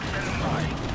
Captain Mike.